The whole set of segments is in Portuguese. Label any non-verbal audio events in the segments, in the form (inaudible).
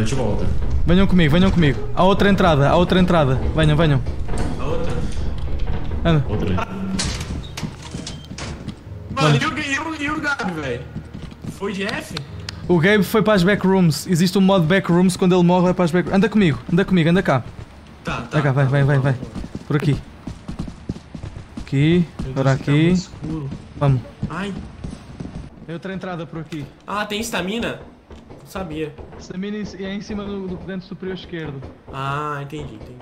Tô de volta. Venham comigo, venham comigo. Há outra entrada, há outra entrada. Venham, venham. A outra? Anda. Outra. Mano, e o, o, velho? Foi de F? O Gabe foi para as backrooms. Existe um modo backrooms quando ele morre vai para as backrooms. Anda comigo, anda comigo, anda cá. Tá, tá. Anda cá, vai, vai, vai, vai. Por aqui. Aqui, agora tá aqui. Vamos. Ai. Tem outra entrada por aqui. Ah, tem estamina? Sabia. Stamina é em cima do, do dente superior esquerdo. Ah, entendi, entendi.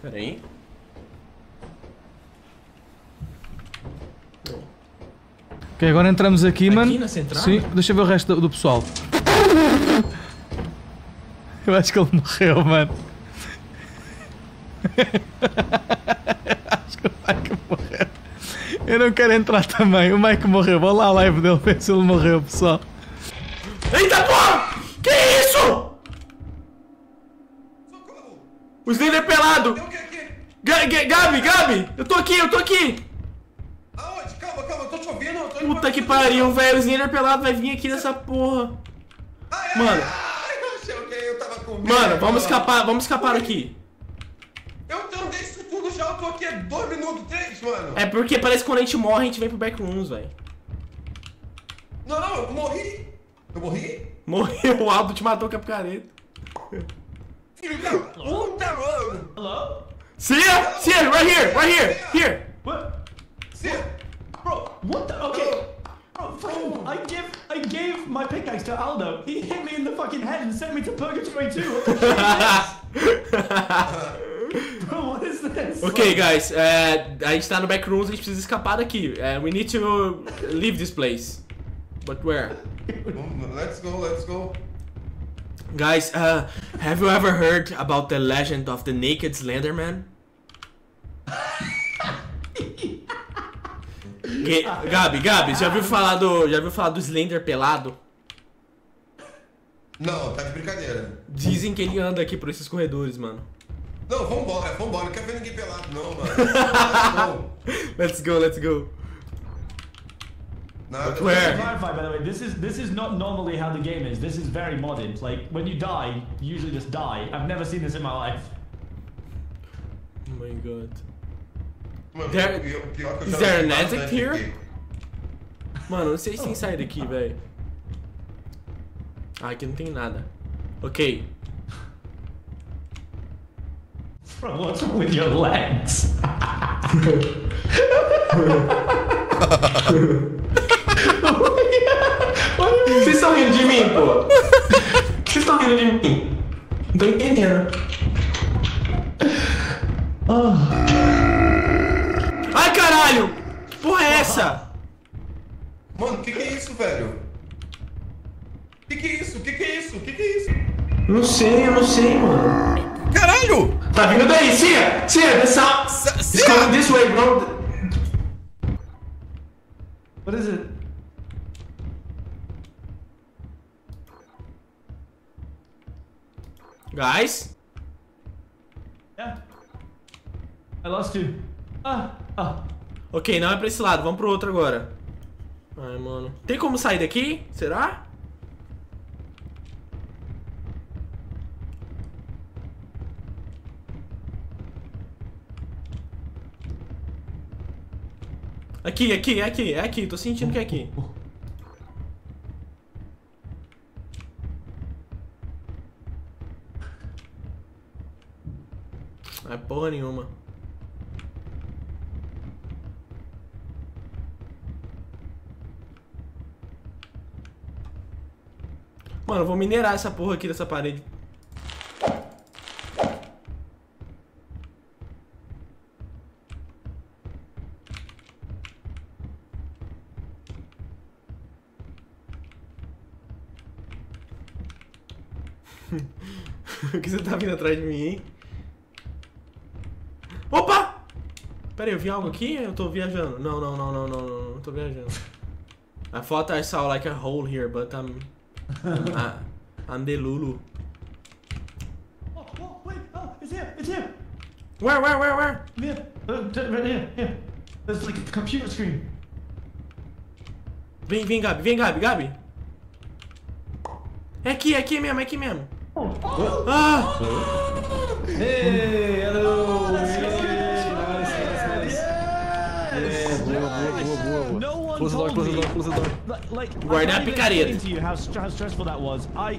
Pera aí. Ok, agora entramos aqui, mano. Aqui nessa entrada? Sim, deixa eu ver o resto do, do pessoal. Eu acho que ele morreu, mano. (laughs) acho que o Mike morreu. Eu não quero entrar também. O Mike morreu. Vou lá a live dele ver se ele morreu, pessoal. Eita porra! Que isso? O Slender pelado! Tem o que aqui? Ga- Ga- Gabi, Gabi! Eu tô aqui, eu tô aqui! Aonde? Calma, calma, eu tô te ouvindo. Eu tô Puta que pariu, velho. O Slender pelado vai vir aqui nessa porra. Ai, ai, Mano. Ai, eu achei ok, eu tava com medo. Mano, vamos escapar, vamos escapar aqui. Eu andei isso tudo já, eu tô aqui há dois minutos, três, mano. É porque parece que quando a gente morre, a gente vem pro backrooms, velho. Não, não, eu morri. Eu morri? Morreu, o Aldo te matou com a picareta. Filho da puta, mano. Hello? See ya! See ya! Right here! Right here! Here! What? Sim. Bro, what the? Okay. Bro, fucking, I give, I gave my pickaxe to Aldo. He hit me in the fucking head and sent me to purgatory too. What the (laughs) shit (laughs) Ok, guys, é, a gente tá no backrooms, a gente precisa escapar daqui. É, we need to leave this place. But where? Let's go, let's go. Guys, uh, have you ever heard about the legend of the naked Slenderman? Ga- Gabi, Gabi, já viu falar do, já viu falar do Slender pelado? Não, tá de brincadeira. Dizem que ele anda aqui por esses corredores, mano. Não, vambora, vambora. Não quero ver ninguém pelado, não, mano. (laughs) Let's go, let's go. Nada. But where? To clarify, by the way, this is this is not normally how the game is. This is very modded. Like when you die, you usually just die. I've never seen this in my life. Oh my god. Mano, There- pior- pior que eu is there an exit here? aqui. Mano, não sei se tem saída aqui, velho. Ah, aqui não tem nada. Ok. Bro, what's wrong with your legs? Vocês estão rindo de mim, pô? Vocês estão rindo de mim? Não tô entendendo. Ai, caralho! Que porra é essa? Mano, que que é isso, velho? Que que é isso? Que que é isso? Que que é isso? Não sei, eu não sei, mano. Caralho! Tá vindo daí, Cia! Cia, the sound... It's coming this way, bro. What is it? Guys? Yeah. I lost you. Ah, ah. Ok, não é pra esse lado, vamos pro outro agora. Ai, mano. Tem como sair daqui? Será? Aqui, aqui, é aqui, é aqui, tô sentindo que é aqui. Não é porra nenhuma. Mano, eu vou minerar essa porra aqui dessa parede. (laughs) o que você tá vindo atrás de mim, hein? Opa! Pera aí, eu vi algo aqui? Eu tô viajando. Não, não, não, não, não, não, não tô viajando. I thought I saw like a hole here, but I'm... I, (laughs) I'm the Lulu. Oh, oh, wait, oh, it's here, it's here. Where, where, where, where? Here, uh, right here, here. There's like a computer screen. Vem, vem, Gabi, vem, Gabi, Gabi. É aqui, é aqui mesmo, é aqui mesmo. Ah! Hey, hello. No one Close the door, told close the me. door, close the door. Like, like, Guarda I a can't even picareta. explain to you how, st- how stressful that was. I